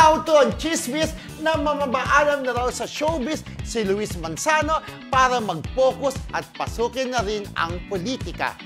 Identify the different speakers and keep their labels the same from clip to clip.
Speaker 1: Ang chismis na mamamaalam na raw sa showbiz si Luis Manzano para mag-focus at pasukin na rin ang politika.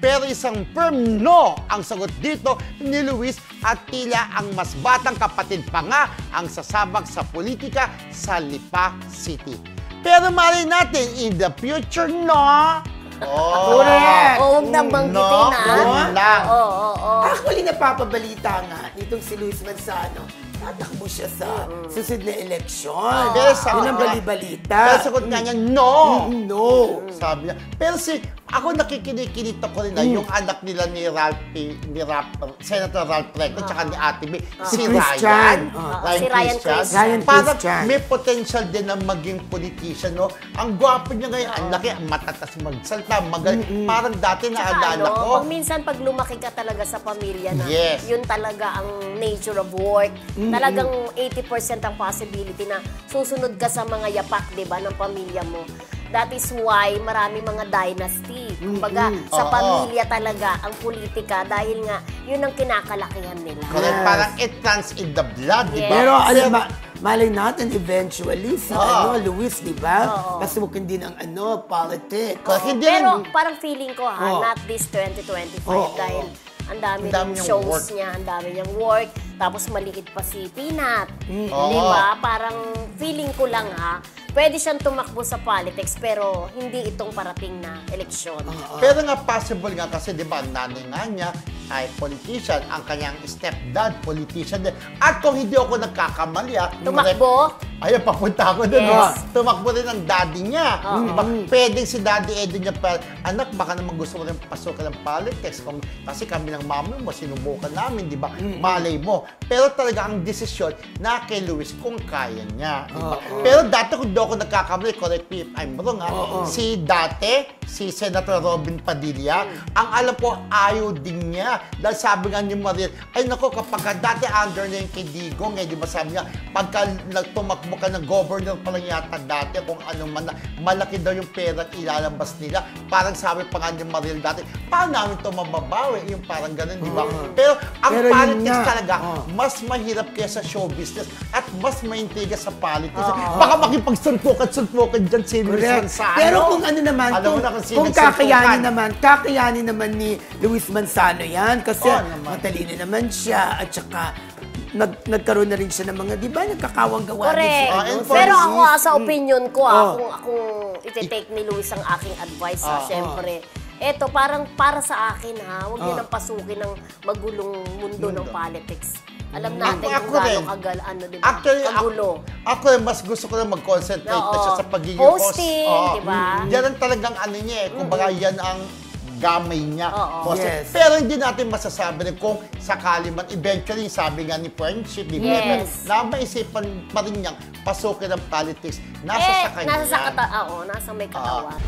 Speaker 1: Pero isang firm no ang sagot dito ni Luis at tila ang mas batang kapatid pa nga ang sasabak sa politika sa Lipa City. Pero malay natin, in the future, no? Oh,
Speaker 2: Correct.
Speaker 3: Oo, huwag nang banggitin,
Speaker 1: no,
Speaker 3: ah.
Speaker 1: yun lang.
Speaker 3: Oo, oo, oo.
Speaker 2: Actually, napapabalita nga nitong si Luis Manzano, tatakbo siya sa susunod na eleksyon.
Speaker 1: Pero sa-
Speaker 2: Yun ang balibalita.
Speaker 1: Pero sagot nga niya, no!
Speaker 2: No.
Speaker 1: Sabi niya. Pero si, ako nakikinig-kinito ko rin na yung anak nila ni Ralph, ni Ralph, Senator Ralph Recto, tsaka ni Ate B, si,
Speaker 2: Si Christian.
Speaker 1: Ryan.
Speaker 2: Ah.
Speaker 3: Si Ryan Christian.
Speaker 2: Ryan
Speaker 1: Parang
Speaker 2: Christian.
Speaker 1: may potential din na maging politician, no? Ang gwapo niya ngayon, ang laki, ang matatas magsalta, magaling. Parang dati na
Speaker 3: Tsaka
Speaker 1: alala
Speaker 3: ano,
Speaker 1: ko.
Speaker 3: pag minsan pag lumaki ka talaga sa pamilya na
Speaker 1: Yes.
Speaker 3: yun talaga ang nature of work, talagang 80% ang possibility na susunod ka sa mga yapak, di ba, ng pamilya mo. That is why marami mga dynasty. Kumbaga, sa
Speaker 1: Oo.
Speaker 3: pamilya talaga ang politika dahil nga yun ang kinakalakihan nila.
Speaker 1: Correct,
Speaker 2: Yes.
Speaker 1: parang it runs in the blood, di ba?
Speaker 3: Yes.
Speaker 2: Pero alam, ma malay natin eventually si
Speaker 1: Oo.
Speaker 2: ano, Luis, di ba?
Speaker 3: Oo.
Speaker 2: Pasukin din ang ano, politics.
Speaker 1: Correct, hindi
Speaker 3: Pero
Speaker 1: rin-
Speaker 3: parang feeling ko ha,
Speaker 2: Oo.
Speaker 3: not this 2025
Speaker 2: Oo.
Speaker 3: dahil ang dami
Speaker 1: Ang dami
Speaker 3: ng
Speaker 1: niyang
Speaker 3: shows
Speaker 1: work.
Speaker 3: niya, ang dami niyang work, tapos maliit pa si Peanut.
Speaker 1: Mm. Oo.
Speaker 3: Di ba? Parang feeling ko lang ha, pwede siyang tumakbo sa politics pero hindi itong parating na eleksyon.
Speaker 1: Pero nga possible nga kasi 'di ba ang nanay nga niya ay politician, ang kanyang stepdad politician din. At kung hindi ako nagkakamali ah,
Speaker 3: Tumakbo?
Speaker 1: Ayun, papunta ako doon.
Speaker 3: Yes.
Speaker 1: ah. Tumakbo rin ang daddy niya. Diba? Pwedeng si daddy Edo niya pa, anak, baka naman gusto mo rin pasukan ng politics. Kung, kasi kami ng mami mo, sinubukan namin, di ba? Malay mo. Pero talaga ang desisyon na kay Luis kung kaya niya. Di ba? Pero dati kung doon ako nagkakamali, correct me if I'm wrong, ha? si dati, si Senator Robin Padilla, ang alam ko, ayaw din niya. Dahil sabi nga ni Mariel, ay nako, kapag ka dati under na yung kay Digong, eh, di ba sabi niya, pagka nagtumakbo ka ng governor pa lang yata dati, kung ano man, malaki daw yung pera ilalabas nila. Parang sabi pa nga ni Mariel dati, paano namin ito mababawi? Yung parang ganun, di ba? Pero ang
Speaker 2: Pero yun
Speaker 1: politics
Speaker 2: nga.
Speaker 1: talaga,
Speaker 2: Oh.
Speaker 1: mas mahirap kaysa show business at mas maintriga sa politics. Baka makipagsuntukan-suntukan dyan si Luis
Speaker 2: Correct.
Speaker 1: Manzano.
Speaker 2: Pero kung ano naman,
Speaker 1: Alam mo
Speaker 2: kung,
Speaker 1: na kung
Speaker 2: kung kakayanin naman, kakayanin naman ni Luis Manzano yan kasi
Speaker 1: Oo naman.
Speaker 2: matalino naman siya at saka nag, nagkaroon na rin siya ng mga, di ba, nagkakawang gawa din
Speaker 3: Correct.
Speaker 2: si,
Speaker 1: Ah, and
Speaker 2: si
Speaker 1: for
Speaker 3: Pero ako, ah, sa opinion ko, ah,
Speaker 2: Oh.
Speaker 3: kung akong iti-take ni Luis ang aking advice, ah,
Speaker 1: Ah,
Speaker 3: syempre, eto, parang para sa akin, ha, huwag niyo
Speaker 2: Ah.
Speaker 3: nang pasukin ng magulong mundo, ng politics. Alam
Speaker 1: Ako-
Speaker 3: natin kung
Speaker 1: ako
Speaker 3: gaano
Speaker 1: rin.
Speaker 3: kagal, ano, di ba?
Speaker 1: Actually,
Speaker 3: Kagulo.
Speaker 1: ako, ako rin, mas gusto ko na mag-concentrate na
Speaker 3: Oo.
Speaker 1: siya sa pagiging
Speaker 3: Hosting,
Speaker 1: host. Oo.
Speaker 3: di ba?
Speaker 1: Yan ang talagang ano niya eh. Kumbaga, yan ang gamay niya.
Speaker 3: Oo.
Speaker 2: Yes.
Speaker 1: Pero hindi natin masasabi rin kung sakali man, eventually, sabi nga ni Friendship, di ba?
Speaker 3: Yes.
Speaker 1: Na maisipan pa rin niyang pasukin ng politics. Nasa
Speaker 3: eh,
Speaker 1: sa kanya
Speaker 3: nasa sa kata, oo, nasa may
Speaker 1: Ah.
Speaker 3: katawan.